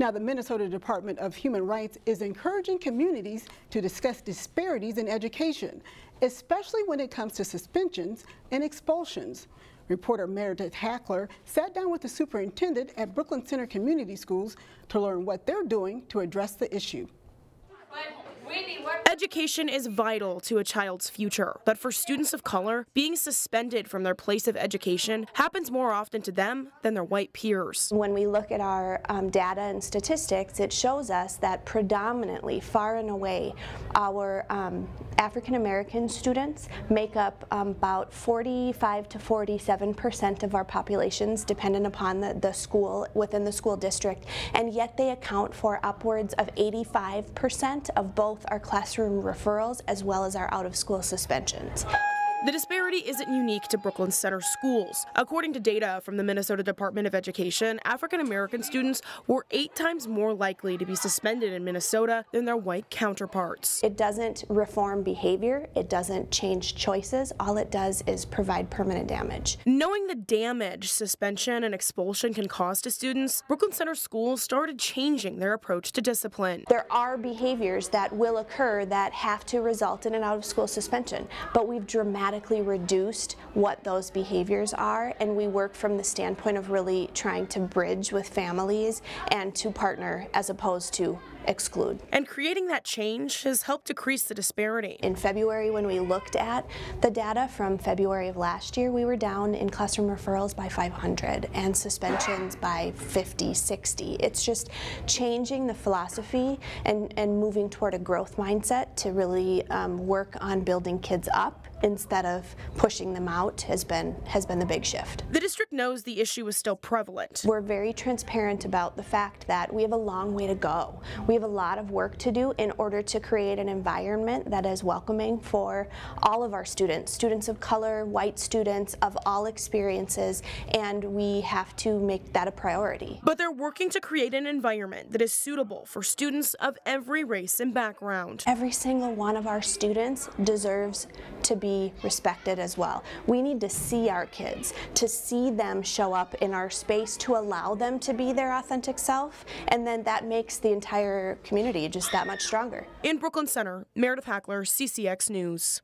Now, the Minnesota Department of Human Rights is encouraging communities to discuss disparities in education, especially when it comes to suspensions and expulsions. Reporter Meredith Hackler sat down with the superintendent at Brooklyn Center Community Schools to learn what they're doing to address the issue. Education is vital to a child's future, but for students of color, being suspended from their place of education happens more often to them than their white peers. When we look at our um, data and statistics, it shows us that predominantly, far and away, our um, African American students make up um, about 45 to 47 percent of our populations, dependent upon the, the school within the school district, and yet they account for upwards of 85 percent of both our classroom referrals as well as our out-of-school suspensions. The disparity isn't unique to Brooklyn Center schools. According to data from the Minnesota Department of Education, African American students were eight times more likely to be suspended in Minnesota than their white counterparts. It doesn't reform behavior, it doesn't change choices, all it does is provide permanent damage. Knowing the damage suspension and expulsion can cause to students, Brooklyn Center schools started changing their approach to discipline. There are behaviors that will occur that have to result in an out of school suspension, but we've dramatically dramatically reduced what those behaviors are and we work from the standpoint of really trying to bridge with families and to partner as opposed to exclude. And creating that change has helped decrease the disparity. In February when we looked at the data from February of last year, we were down in classroom referrals by 500 and suspensions by 50, 60. It's just changing the philosophy and, and moving toward a growth mindset to really um, work on building kids up instead of pushing them out has been has been the big shift. The district knows the issue is still prevalent. We're very transparent about the fact that we have a long way to go. We we have a lot of work to do in order to create an environment that is welcoming for all of our students, students of color, white students of all experiences, and we have to make that a priority. But they're working to create an environment that is suitable for students of every race and background. Every single one of our students deserves to be respected as well. We need to see our kids, to see them show up in our space, to allow them to be their authentic self, and then that makes the entire community just that much stronger. In Brooklyn Center, Meredith Hackler, CCX News.